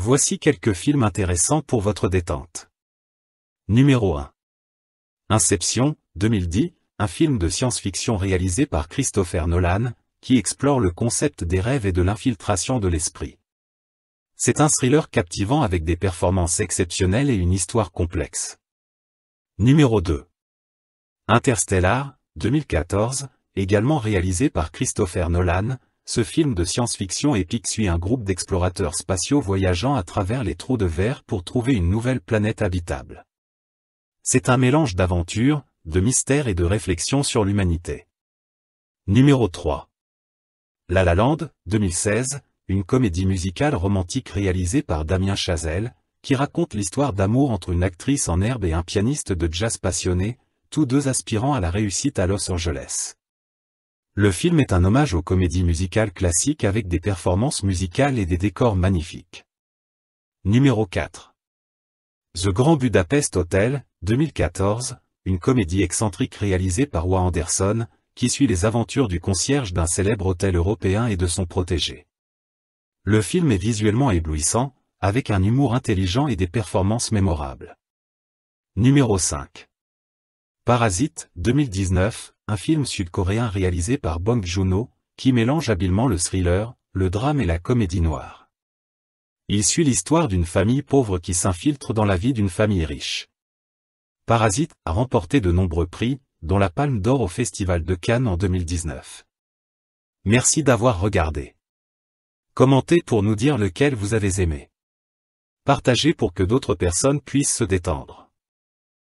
Voici quelques films intéressants pour votre détente. Numéro 1. Inception, 2010, un film de science-fiction réalisé par Christopher Nolan, qui explore le concept des rêves et de l'infiltration de l'esprit. C'est un thriller captivant avec des performances exceptionnelles et une histoire complexe. Numéro 2. Interstellar, 2014, également réalisé par Christopher Nolan, ce film de science-fiction épique suit un groupe d'explorateurs spatiaux voyageant à travers les trous de verre pour trouver une nouvelle planète habitable. C'est un mélange d'aventure, de mystère et de réflexion sur l'humanité. Numéro 3. La La Land, 2016, une comédie musicale romantique réalisée par Damien Chazelle, qui raconte l'histoire d'amour entre une actrice en herbe et un pianiste de jazz passionné, tous deux aspirant à la réussite à Los Angeles. Le film est un hommage aux comédies musicales classiques avec des performances musicales et des décors magnifiques. Numéro 4. The Grand Budapest Hotel, 2014, une comédie excentrique réalisée par Wes Anderson, qui suit les aventures du concierge d'un célèbre hôtel européen et de son protégé. Le film est visuellement éblouissant, avec un humour intelligent et des performances mémorables. Numéro 5. Parasite, 2019, un film sud-coréen réalisé par Bong Joon-ho, qui mélange habilement le thriller, le drame et la comédie noire. Il suit l'histoire d'une famille pauvre qui s'infiltre dans la vie d'une famille riche. Parasite a remporté de nombreux prix, dont la Palme d'Or au Festival de Cannes en 2019. Merci d'avoir regardé. Commentez pour nous dire lequel vous avez aimé. Partagez pour que d'autres personnes puissent se détendre.